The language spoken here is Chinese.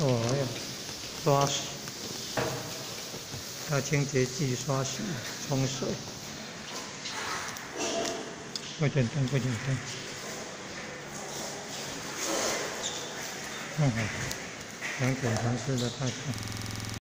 哦呀，刷洗，要清洁剂刷洗冲水，不简单，不简单。嗯，两种尝试的看看。